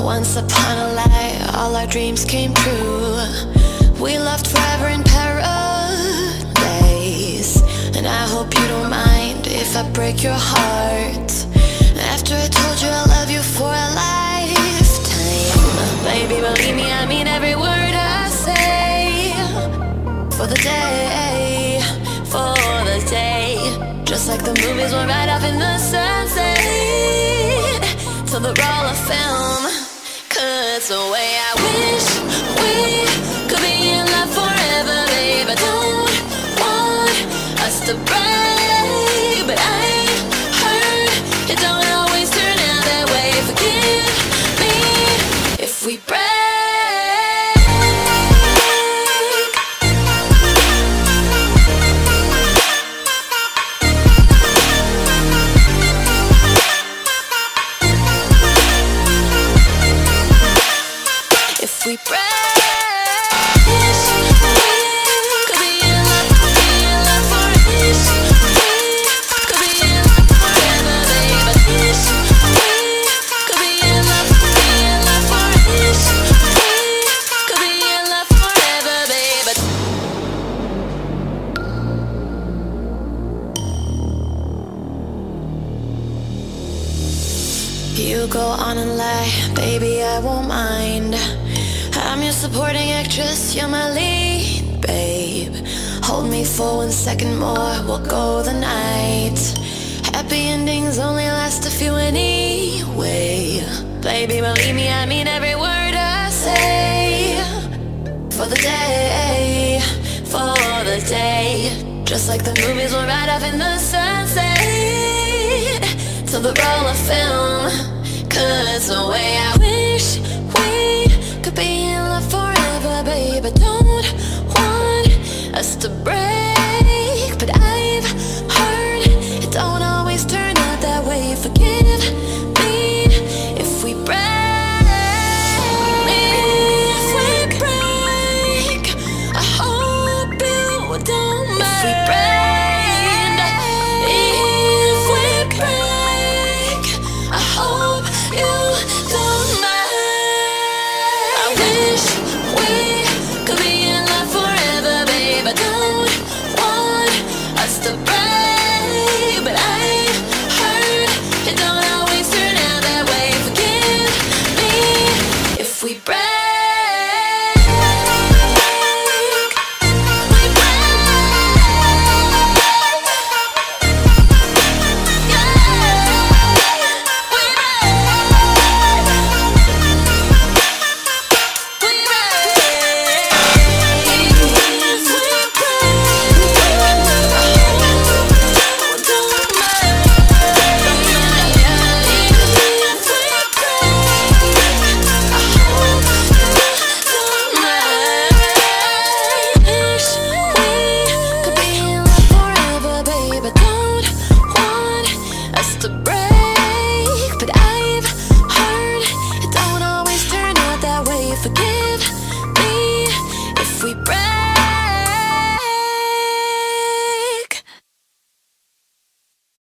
Once upon a lie, all our dreams came true. We loved forever in paradise. And I hope you don't mind if I break your heart. After I told you I love you for a lifetime. Baby, believe me, I mean every word I say. For the day, for the day. Just like the movies went right off in the sunset. To the roll of film. Cause the way I wish we could be in love forever, forever, baby. You go on and lie, baby, I won't mind. Supporting actress, you're my lead, babe. Hold me for one second more, we'll go the night. Happy endings only last a few anyway. Baby, believe me, I mean every word I say. For the day, for the day. Just like the movies will ride off in the sunset. To the roll of film. Cause the way I wish we